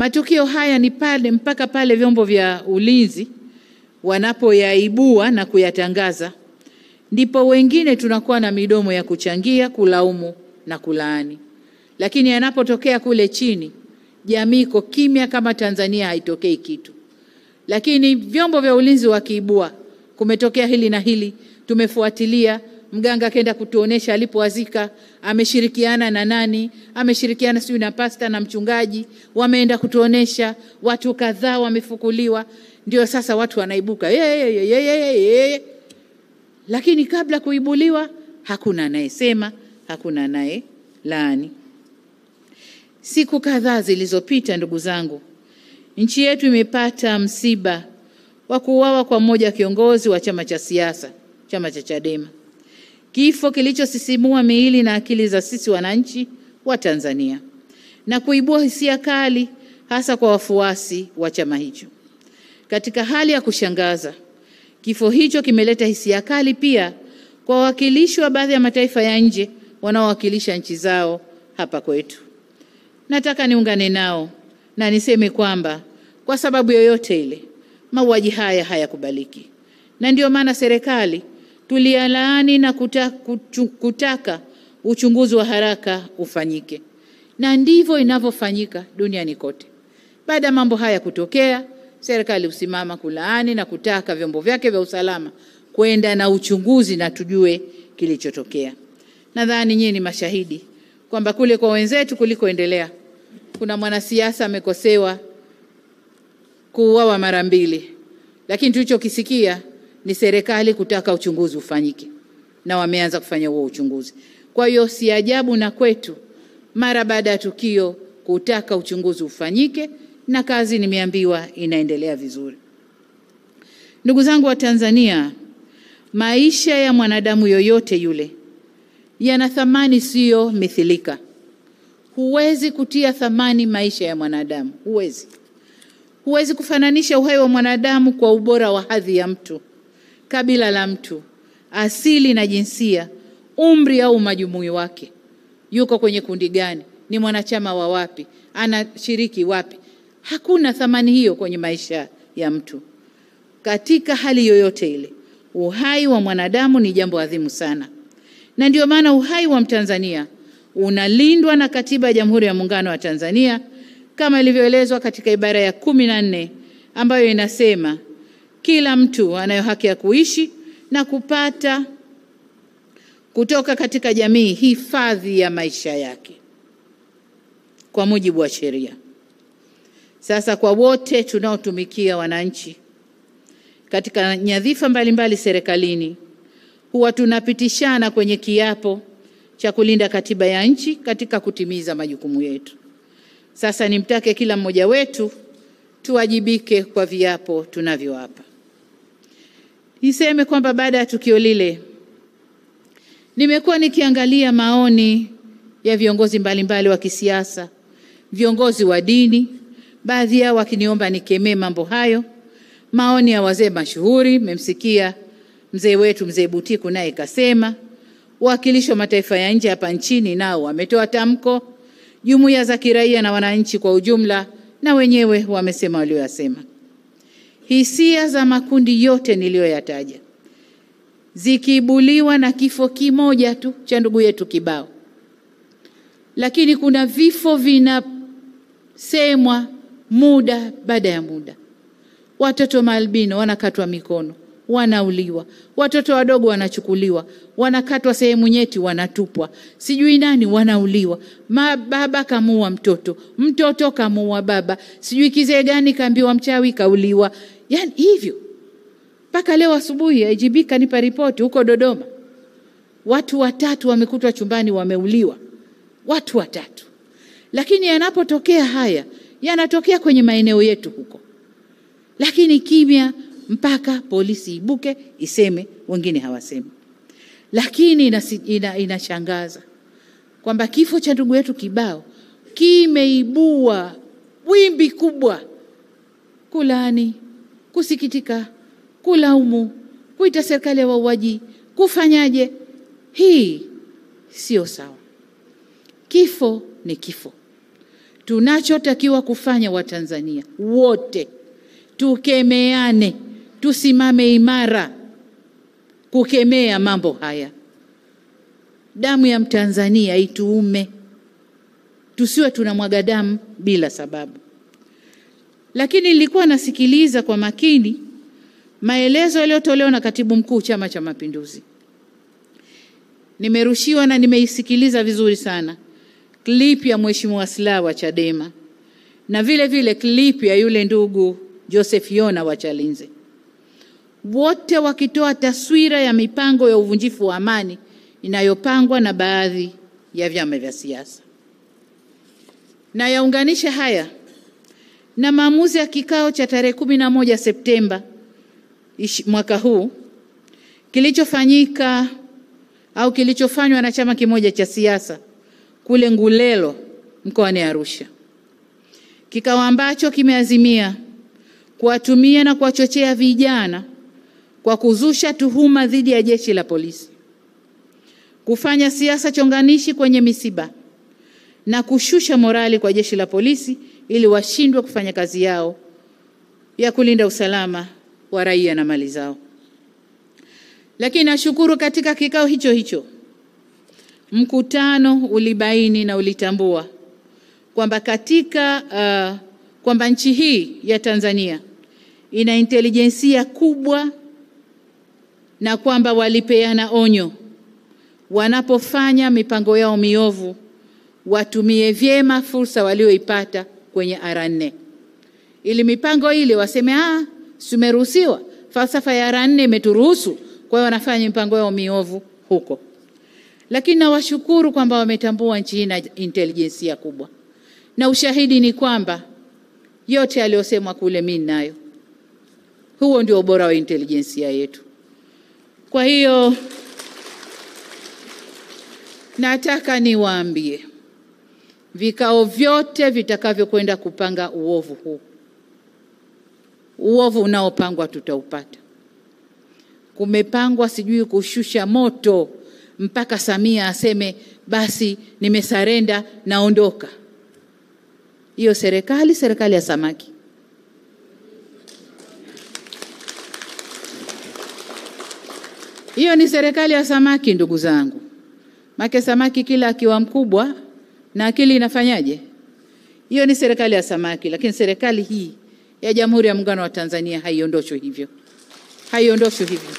Matukio haya ni pale mpaka pale vyombo vya ulinzi wanapoyaibua na kuyatangaza, ndipo wengine tunakuwa na midomo ya kuchangia, kulaumu na kulaani. Lakini yanapotokea kule chini, jamii iko kimya, kama Tanzania haitokei kitu. Lakini vyombo vya ulinzi wakiibua, kumetokea hili na hili, tumefuatilia mganga akaenda kutuonesha alipowazika, ameshirikiana na nani, ameshirikiana sijui na pasta na mchungaji, wameenda kutuonesha, watu kadhaa wamefukuliwa. Ndio sasa watu wanaibuka yeye yeye yeye yeye, lakini kabla kuibuliwa hakuna anayesema, hakuna anaye laani. Siku kadhaa zilizopita, ndugu zangu, nchi yetu imepata msiba wa kuuawa kwa mmoja wa kiongozi wa chama cha siasa, chama cha Chadema, kifo kilichosisimua miili na akili za sisi wananchi wa Tanzania na kuibua hisia kali hasa kwa wafuasi wa chama hicho. Katika hali ya kushangaza, kifo hicho kimeleta hisia kali pia kwa wawakilishi wa baadhi ya mataifa ya nje wanaowakilisha nchi zao hapa kwetu. Nataka niungane nao na niseme kwamba kwa sababu yoyote ile mauaji haya hayakubaliki, na ndio maana serikali tulialaani na kutaka, kutaka uchunguzi wa haraka ufanyike, na ndivyo inavyofanyika duniani kote. Baada ya mambo haya kutokea, serikali husimama kulaani na kutaka vyombo vyake vya usalama kwenda na uchunguzi na tujue kilichotokea. Nadhani nyinyi ni mashahidi kwamba kule kwa wenzetu kulikoendelea, kuna mwanasiasa amekosewa kuuawa mara mbili, lakini tulichokisikia ni serikali kutaka uchunguzi ufanyike, na wameanza kufanya huo uchunguzi. Kwa hiyo si ajabu na kwetu mara baada ya tukio kutaka uchunguzi ufanyike, na kazi nimeambiwa inaendelea vizuri. Ndugu zangu wa Tanzania, maisha ya mwanadamu yoyote yule yana thamani siyo mithilika. Huwezi kutia thamani maisha ya mwanadamu, huwezi. Huwezi kufananisha uhai wa mwanadamu kwa ubora wa hadhi ya mtu, kabila la mtu, asili na jinsia, umri au majumui wake, yuko kwenye kundi gani, ni mwanachama wa wapi, anashiriki wapi. Hakuna thamani hiyo kwenye maisha ya mtu. Katika hali yoyote ile, uhai wa mwanadamu ni jambo adhimu sana, na ndio maana uhai wa Mtanzania unalindwa na Katiba ya Jamhuri ya Muungano wa Tanzania kama ilivyoelezwa katika ibara ya kumi na nne ambayo inasema kila mtu anayo haki ya kuishi na kupata kutoka katika jamii hifadhi ya maisha yake kwa mujibu wa sheria. Sasa kwa wote tunaotumikia wananchi katika nyadhifa mbalimbali serikalini, huwa tunapitishana kwenye kiapo cha kulinda katiba ya nchi katika kutimiza majukumu yetu. Sasa nimtake kila mmoja wetu tuwajibike kwa viapo tunavyoapa. Niseme kwamba baada ya tukio lile nimekuwa nikiangalia maoni ya viongozi mbalimbali wa kisiasa, viongozi wa dini, baadhi yao wakiniomba nikemee mambo hayo, maoni ya wazee mashuhuri. Mmemsikia mzee wetu mzee Butiku naye kasema, wawakilishi wa mataifa ya nje hapa nchini nao wametoa tamko, jumuiya za kiraia na wananchi kwa ujumla na wenyewe wamesema walioyasema. Hisia za makundi yote niliyoyataja. Zikiibuliwa na kifo kimoja tu cha ndugu yetu Kibao, lakini kuna vifo vinasemwa muda baada ya muda. Watoto maalbino wanakatwa mikono, wanauliwa. Watoto wadogo wanachukuliwa, wanakatwa sehemu nyeti, wanatupwa. Sijui nani wanauliwa. Ma baba kamuua mtoto, mtoto kamuua baba, sijui kizee gani kaambiwa mchawi kauliwa. Yani hivyo mpaka leo asubuhi IGP kanipa ripoti huko Dodoma, watu watatu wamekutwa chumbani wameuliwa, watu watatu. Lakini yanapotokea haya yanatokea kwenye maeneo yetu huko, lakini kimya mpaka polisi ibuke iseme, wengine hawasemi. Lakini inashangaza ina, ina kwamba kifo cha ndugu yetu Kibao kimeibua wimbi kubwa, kulaani, kusikitika, kulaumu, kuita serikali ya wauaji, kufanyaje. Hii sio sawa. Kifo ni kifo. tunachotakiwa kufanya Watanzania wote tukemeane, tusimame imara kukemea mambo haya. Damu ya Mtanzania ituume, tusiwe tunamwaga damu bila sababu. Lakini nilikuwa nasikiliza kwa makini maelezo yaliyotolewa na Katibu Mkuu Chama cha Mapinduzi. Nimerushiwa na nimeisikiliza vizuri sana klipu ya Mheshimiwa Slaa wa Chadema na vile vile klipu ya yule ndugu Joseph Yona wa Chalinze, wote wakitoa taswira ya mipango ya uvunjifu wa amani inayopangwa na baadhi ya vyama vya siasa. Na yaunganisha haya na maamuzi ya kikao cha tarehe kumi na moja Septemba mwaka huu kilichofanyika au kilichofanywa na chama kimoja cha siasa kule Ngulelo mkoani Arusha, kikao ambacho kimeazimia kuwatumia na kuwachochea vijana kwa kuzusha tuhuma dhidi ya jeshi la polisi, kufanya siasa chonganishi kwenye misiba na kushusha morali kwa jeshi la polisi ili washindwe kufanya kazi yao ya kulinda usalama wa raia na mali zao. Lakini nashukuru katika kikao hicho hicho mkutano ulibaini na ulitambua kwamba katika uh, kwamba nchi hii ya Tanzania ina intelijensia kubwa na kwamba walipeana onyo wanapofanya mipango yao miovu watumie vyema fursa walioipata kwenye R nne ili mipango ile waseme ah, tumeruhusiwa, falsafa ya R nne imeturuhusu, kwa hiyo wanafanya mipango yao miovu huko. Lakini nawashukuru kwamba wametambua nchi hii na intelijensia kubwa, na ushahidi ni kwamba yote yaliyosemwa kule mimi nayo. Huo ndio ubora wa intelijensia yetu. Kwa hiyo nataka niwaambie vikao vyote vitakavyokwenda kupanga uovu huu, uovu unaopangwa tutaupata. Kumepangwa sijui kushusha moto mpaka Samia aseme basi nimesarenda, naondoka. Hiyo serikali, serikali ya samaki. Hiyo ni serikali ya samaki, ndugu zangu. Make samaki kila akiwa mkubwa na akili inafanyaje? Hiyo ni serikali ya samaki, lakini serikali hii ya Jamhuri ya Muungano wa Tanzania haiondoshwi hivyo, haiondoshwi hivyo.